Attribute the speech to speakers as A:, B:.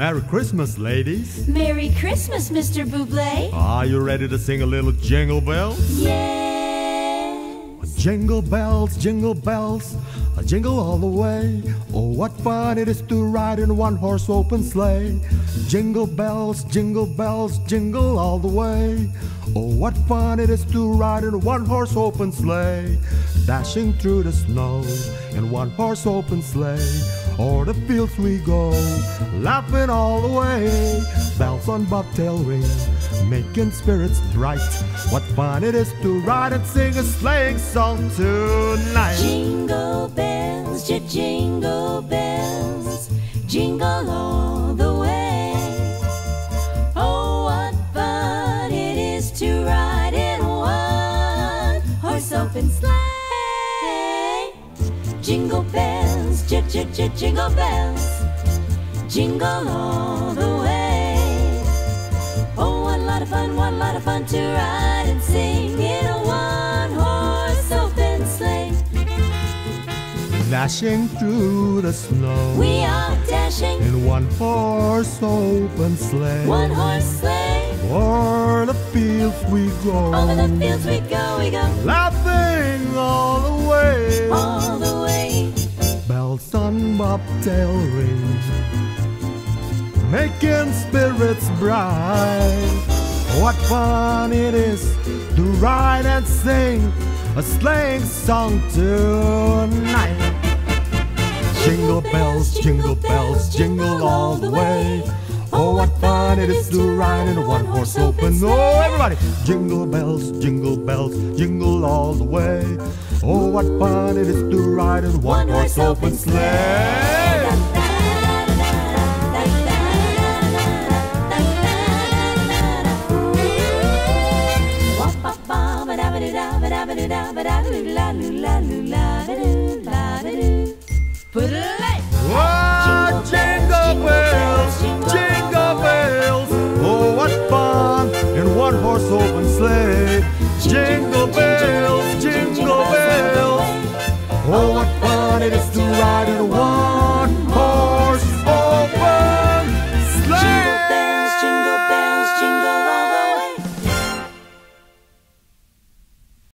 A: Merry Christmas, ladies.
B: Merry Christmas, Mr. Buble.
A: Are you ready to sing a little jingle bells?
B: Yes.
A: Jingle bells, jingle bells, a jingle all the way. Oh, what fun it is to ride in one horse open sleigh. Jingle bells, jingle bells, jingle all the way. Oh, what fun it is to ride in one horse open sleigh. Dashing through the snow in one horse open sleigh. O'er the fields we go, laughing all the way. Bells on bobtail ring, making spirits bright. What fun it is to ride and sing a sleighing song tonight.
B: Jingle bells, jingle bells, jingle all the way. Oh, what fun it is to ride in one horse open sleigh. Jingle bells, j- j- j- jingle bells, jingle all the way. Oh, what a lot of fun, what a lot of fun to ride and sing in a one horse open sleigh.
A: Dashing through the snow
B: We are dashing
A: in one horse open sleigh.
B: one horse sleigh.
A: O'er the fields we go,
B: Over the fields we go, we go
A: laughing all the way.
B: all the way.
A: Bobtail ring, making spirits bright. What fun it is to ride and sing a sleighing song tonight. Jingle bells, jingle bells, jingle all the way. Oh, what fun it is to ride in a one horse open. Oh, everybody! Jingle bells, jingle bells, jingle all the way. Oh, what fun it is to ride in a one horse open sleigh.
B: Put a